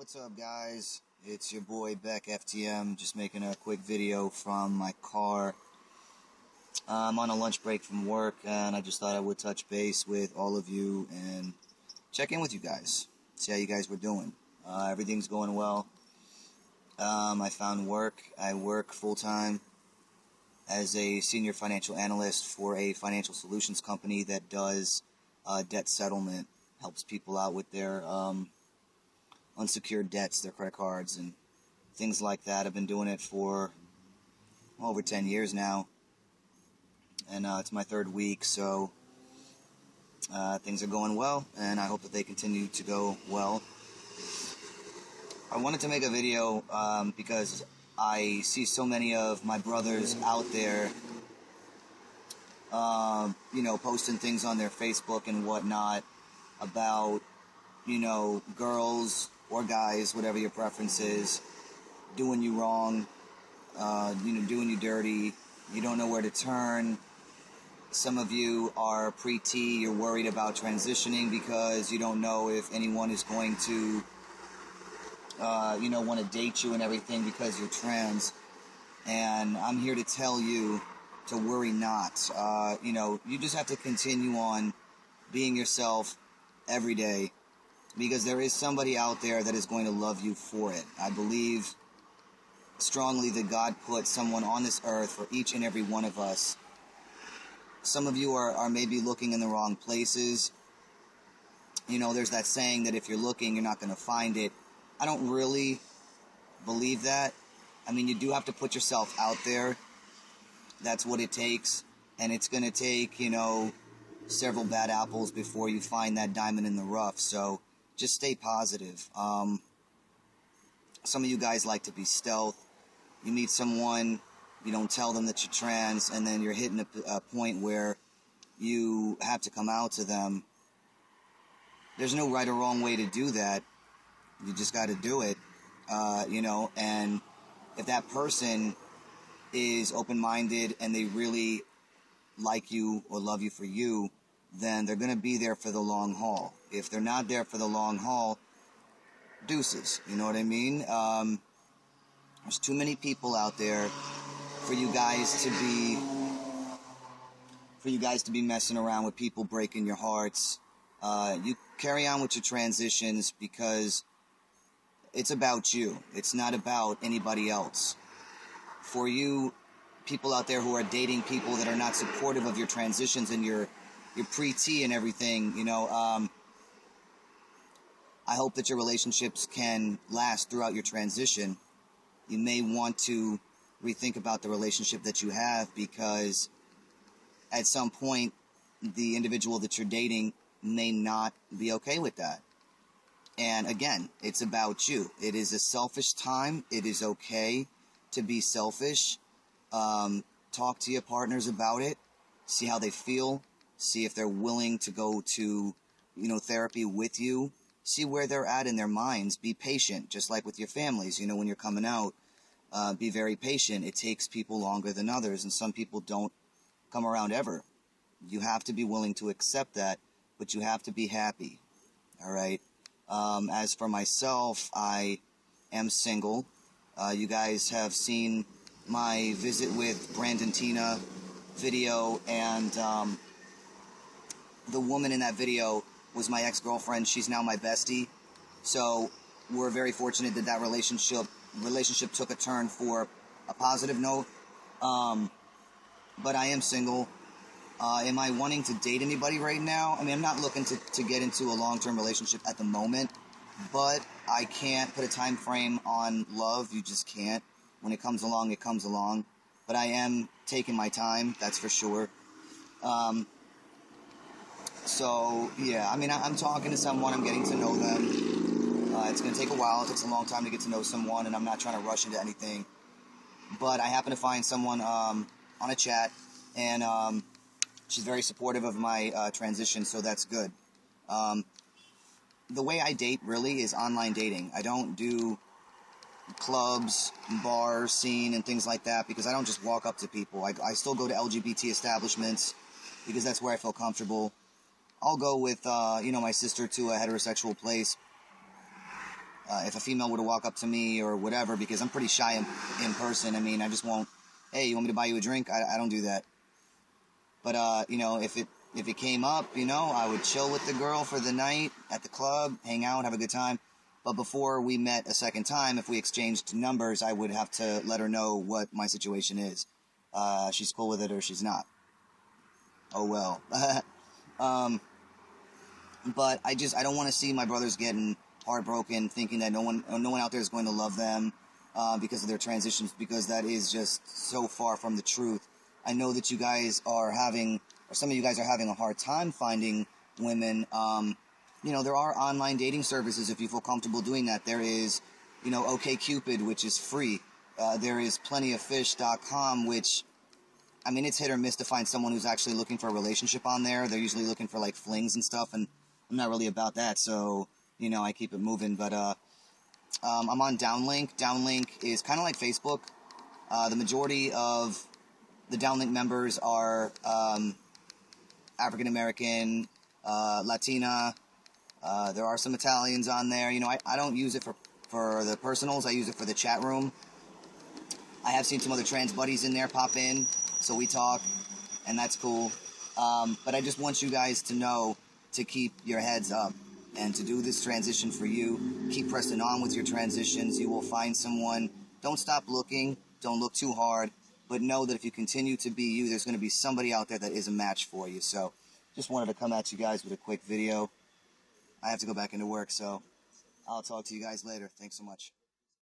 What's up, guys? It's your boy Beck FTM, just making a quick video from my car. I'm on a lunch break from work, and I just thought I would touch base with all of you and check in with you guys, see how you guys were doing. Uh, everything's going well. Um, I found work. I work full time as a senior financial analyst for a financial solutions company that does uh, debt settlement, helps people out with their um, unsecured debts, their credit cards, and things like that. I've been doing it for over 10 years now, and uh, it's my third week, so uh, things are going well, and I hope that they continue to go well. I wanted to make a video um, because I see so many of my brothers out there, uh, you know, posting things on their Facebook and whatnot about, you know, girls or guys, whatever your preference is, doing you wrong, uh, you know, doing you dirty. You don't know where to turn. Some of you are pre-T. You're worried about transitioning because you don't know if anyone is going to, uh, you know, want to date you and everything because you're trans. And I'm here to tell you to worry not. Uh, you know, you just have to continue on being yourself every day because there is somebody out there that is going to love you for it. I believe strongly that God put someone on this earth for each and every one of us. Some of you are, are maybe looking in the wrong places. You know, there's that saying that if you're looking, you're not going to find it. I don't really believe that. I mean, you do have to put yourself out there. That's what it takes. And it's going to take, you know, several bad apples before you find that diamond in the rough. So, just stay positive. Um, some of you guys like to be stealth. You meet someone, you don't tell them that you're trans, and then you're hitting a, a point where you have to come out to them. There's no right or wrong way to do that. You just got to do it, uh, you know. And if that person is open-minded and they really like you or love you for you, then they're going to be there for the long haul. If they're not there for the long haul, deuces. You know what I mean? Um, there's too many people out there for you guys to be for you guys to be messing around with people breaking your hearts. Uh, you carry on with your transitions because it's about you. It's not about anybody else. For you people out there who are dating people that are not supportive of your transitions and your your pre-T and everything, you know, um, I hope that your relationships can last throughout your transition. You may want to rethink about the relationship that you have because at some point the individual that you're dating may not be okay with that. And again, it's about you. It is a selfish time. It is okay to be selfish. Um, talk to your partners about it. See how they feel see if they're willing to go to, you know, therapy with you, see where they're at in their minds, be patient, just like with your families, you know, when you're coming out, uh, be very patient. It takes people longer than others, and some people don't come around ever. You have to be willing to accept that, but you have to be happy. All right. Um, as for myself, I am single. Uh, you guys have seen my visit with Brandon Teena video, and um, the woman in that video was my ex-girlfriend. She's now my bestie. So we're very fortunate that that relationship relationship took a turn for a positive note. Um, but I am single. Uh, am I wanting to date anybody right now? I mean, I'm not looking to, to get into a long-term relationship at the moment, but I can't put a time frame on love. You just can't. When it comes along, it comes along. But I am taking my time, that's for sure. Um, so, yeah, I mean, I, am talking to someone, I'm getting to know them. Uh, it's going to take a while, it takes a long time to get to know someone, and I'm not trying to rush into anything. But I happen to find someone um, on a chat, and um, she's very supportive of my uh, transition, so that's good. Um, the way I date really is online dating. I don't do clubs, bars, scene, and things like that because I don't just walk up to people. I, I still go to LGBT establishments because that's where I feel comfortable. I'll go with, uh, you know, my sister to a heterosexual place. uh, if a female were to walk up to me or whatever, because I'm pretty shy in, in person. I mean, I just won't. Hey, you want me to buy you a drink? I, I don't do that. But uh, you know, if it if it came up, you know, I would chill with the girl for the night at the club, hang out, have a good time. But before we met a second time, if we exchanged numbers, I would have to let her know what my situation is. Uh, she's cool with it or she's not. Oh well. um, but I just I don't want to see my brothers getting heartbroken, thinking that no one no one out there is going to love them uh, because of their transitions, because that is just so far from the truth. I know that you guys are having, or some of you guys are having a hard time finding women. Um, you know, there are online dating services if you feel comfortable doing that. There is, you know, OKCupid, which is free. Uh, there is plentyoffish.com, which, I mean, it's hit or miss to find someone who's actually looking for a relationship on there. They're usually looking for like flings and stuff, and I'm not really about that, so, you know, I keep it moving. But, uh, um, I'm on Downlink. Downlink is kind of like Facebook. Uh, the majority of the Downlink members are um, African American, uh, Latina. Uh, there are some Italians on there. You know, I, I don't use it for, for the personals. I use it for the chat room. I have seen some other trans buddies in there pop in, so we talk, and that's cool. Um, but I just want you guys to know to keep your heads up and to do this transition for you. Keep pressing on with your transitions. You will find someone. Don't stop looking. Don't look too hard. But know that if you continue to be you, there's going to be somebody out there that is a match for you. So just wanted to come at you guys with a quick video. I have to go back into work, so I'll talk to you guys later. Thanks so much.